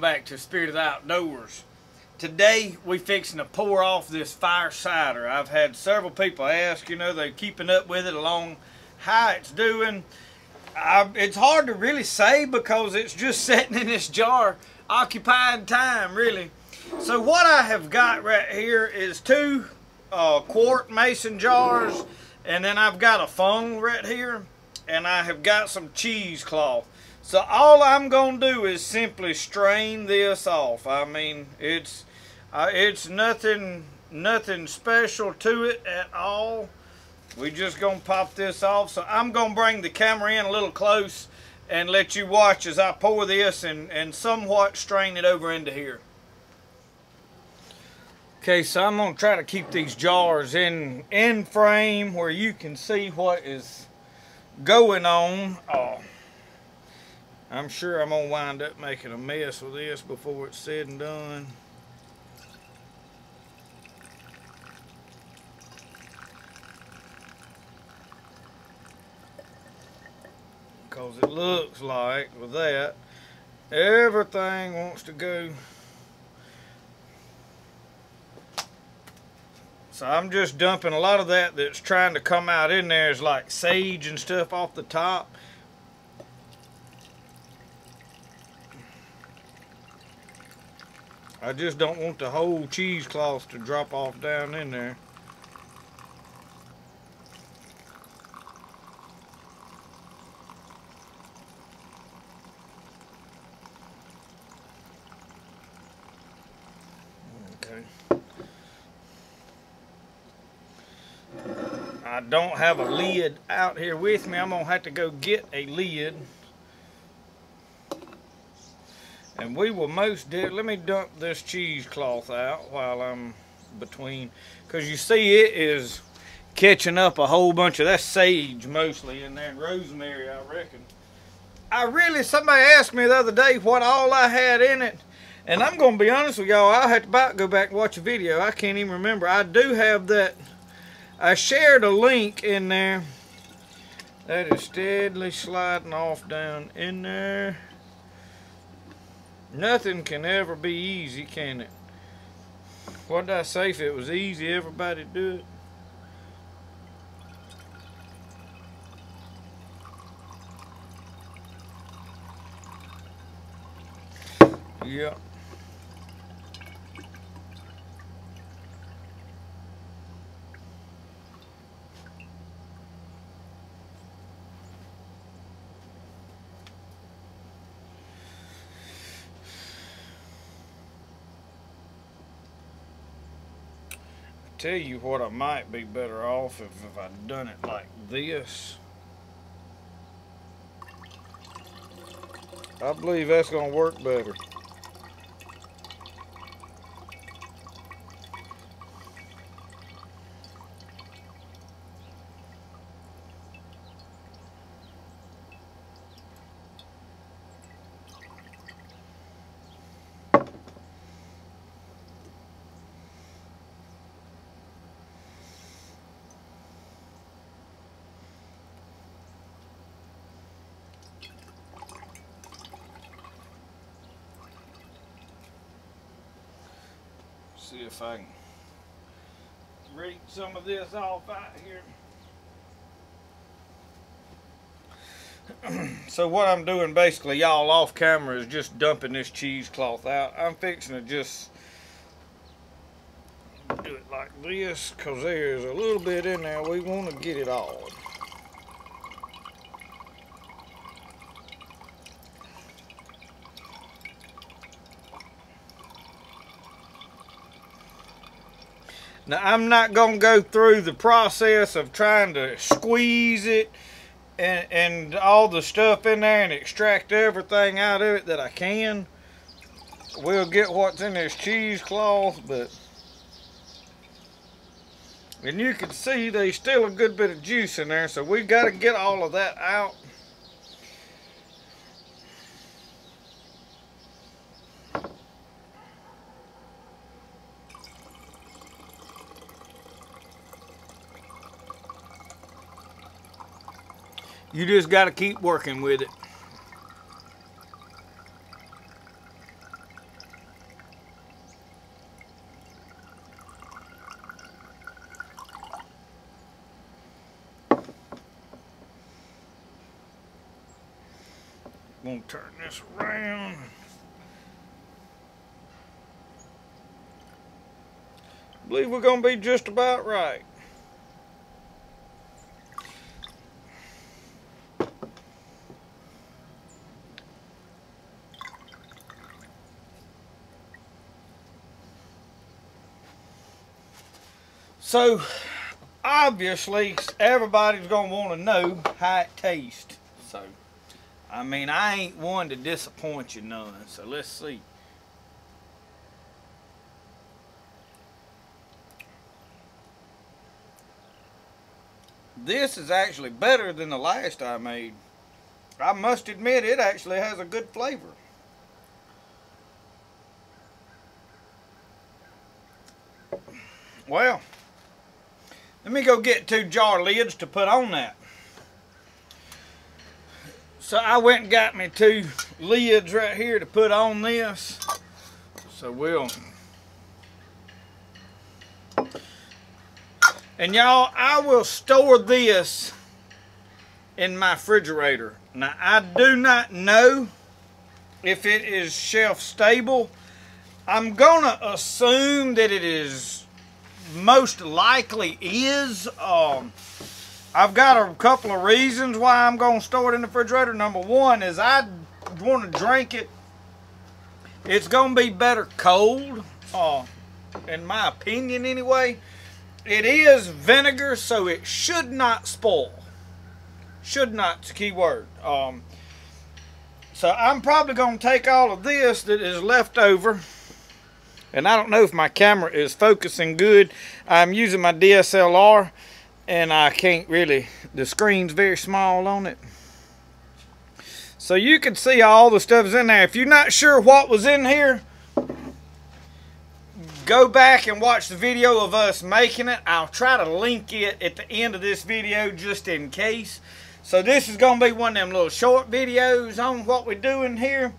welcome back to Spirit of the Outdoors. Today we fixing to pour off this fire cider. I've had several people ask, you know, they're keeping up with it along how it's doing. I, it's hard to really say because it's just sitting in this jar, occupying time really. So what I have got right here is two uh, quart mason jars and then I've got a phone right here and I have got some cheesecloth. So all I'm gonna do is simply strain this off. I mean, it's uh, it's nothing nothing special to it at all. We just gonna pop this off. So I'm gonna bring the camera in a little close and let you watch as I pour this and, and somewhat strain it over into here. Okay, so I'm gonna try to keep these jars in in frame where you can see what is going on. Oh. I'm sure I'm gonna wind up making a mess with this before it's said and done. Because it looks like with that, everything wants to go. So I'm just dumping a lot of that that's trying to come out in there is like sage and stuff off the top. I just don't want the whole cheesecloth to drop off down in there. Okay. I don't have a lid out here with me. I'm going to have to go get a lid. And we will most let me dump this cheesecloth out while I'm between, because you see it is catching up a whole bunch of, that sage mostly in there, and rosemary I reckon. I really, somebody asked me the other day what all I had in it, and I'm going to be honest with y'all, I'll have to about go back and watch a video. I can't even remember. I do have that, I shared a link in there. That is steadily sliding off down in there. Nothing can ever be easy, can it? What did I say? If it was easy, everybody'd do it. Yeah. Tell you what I might be better off if, if I'd done it like this. I believe that's going to work better. See if I can reach some of this off out here. so what I'm doing basically y'all off camera is just dumping this cheesecloth out. I'm fixing to just do it like this because there's a little bit in there. We want to get it all. Now I'm not going to go through the process of trying to squeeze it and, and all the stuff in there and extract everything out of it that I can. we'll get what's in this cheesecloth, but and you can see there's still a good bit of juice in there, so we've got to get all of that out. You just got to keep working with it. Gonna turn this around. I believe we're gonna be just about right. So, obviously, everybody's going to want to know how it tastes. So, I mean, I ain't one to disappoint you none. So, let's see. This is actually better than the last I made. I must admit, it actually has a good flavor. Well, let me go get two jar lids to put on that. So I went and got me two lids right here to put on this. So we'll... And y'all, I will store this in my refrigerator. Now, I do not know if it is shelf stable. I'm going to assume that it is most likely is. Um, I've got a couple of reasons why I'm going to store it in the refrigerator. Number one is I want to drink it. It's going to be better cold, uh, in my opinion anyway. It is vinegar, so it should not spoil. Should not, it's a key word. Um, so I'm probably going to take all of this that is left over and I don't know if my camera is focusing good. I'm using my DSLR and I can't really, the screen's very small on it. So you can see all the stuff is in there. If you're not sure what was in here, go back and watch the video of us making it. I'll try to link it at the end of this video just in case. So this is going to be one of them little short videos on what we're doing here.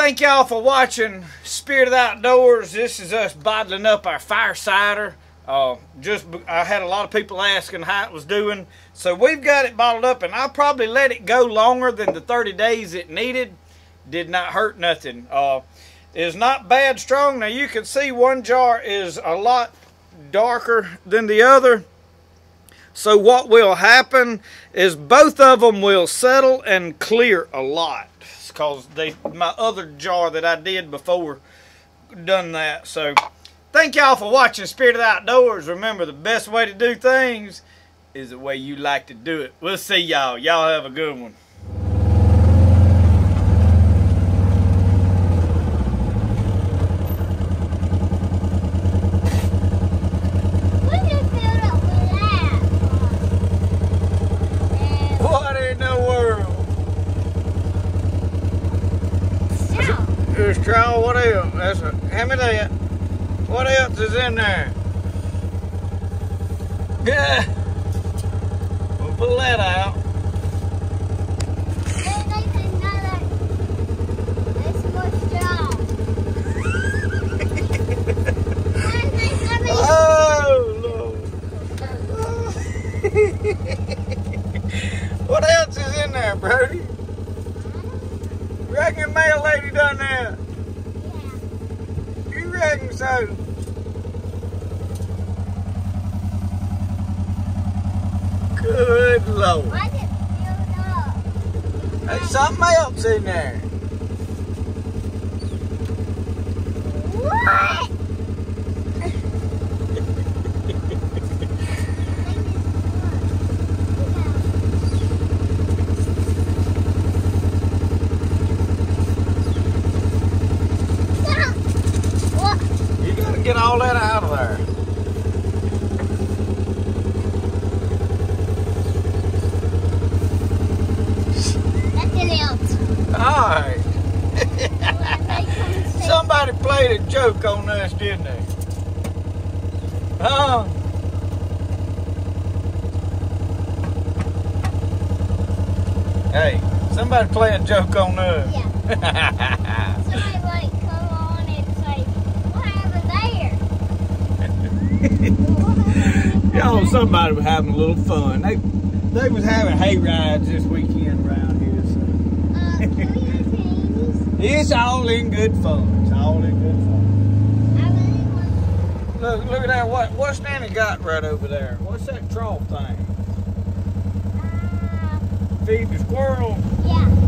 Thank y'all for watching Spirit of Outdoors. This is us bottling up our fire cider. Uh, just I had a lot of people asking how it was doing. So we've got it bottled up and I'll probably let it go longer than the 30 days it needed. Did not hurt nothing. Uh, is not bad strong. Now you can see one jar is a lot darker than the other. So what will happen is both of them will settle and clear a lot because they my other jar that I did before done that. So thank y'all for watching Spirit of the Outdoors. Remember, the best way to do things is the way you like to do it. We'll see y'all. Y'all have a good one. That's a, me that. What else is in there? Yeah. We'll pull that out. oh, Lord. what else is in there, Brody? Reckon mail lady done that reckon so. Good lord. There's something else in there. What? all that out of there. Let it out. All right. Let me come and see. Somebody played a joke on us, didn't they? Huh? Hey, somebody play a joke on us. Yeah. Somebody like come on and say, what happened there? Y'all, somebody was having a little fun. They they was having hay rides this weekend around here. So. Uh. It's all in good fun. It's all in good fun. I really want Look, look at that. What what's Nanny got right over there? What's that trough thing? uh, Feed the squirrel. yeah.